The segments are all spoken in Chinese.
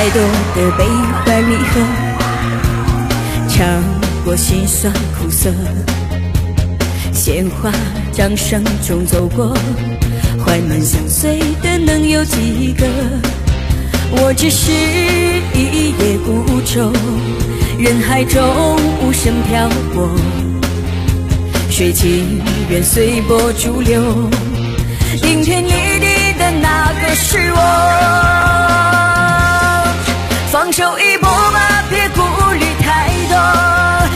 太多的悲欢离合，尝过辛酸苦涩，鲜花掌声中走过，怀满相随的能有几个？我只是一叶孤舟，人海中无声漂泊，水情愿随波逐流，顶天立手一搏吧，别顾虑太多，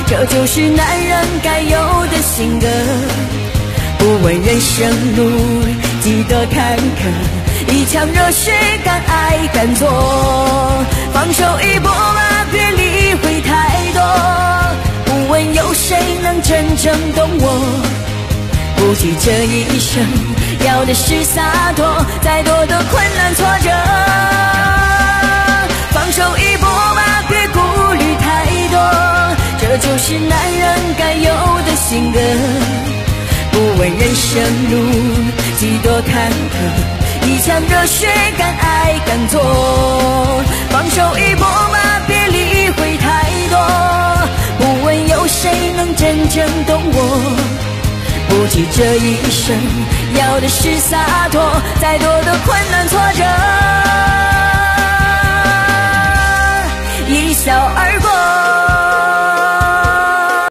这就是男人该有的性格。不问人生路几多坎坷。一腔热血，敢爱敢做，放手一搏吧，别理会太多。不问有谁能真正懂我，不计这一生，要的是洒脱。是男人该有的性格。不问人生路几多坎坷。一腔热血，敢爱敢做，放手一搏吧，别理会太多。不问有谁能真正懂我，不计这一生，要的是洒脱。再多的困难挫折。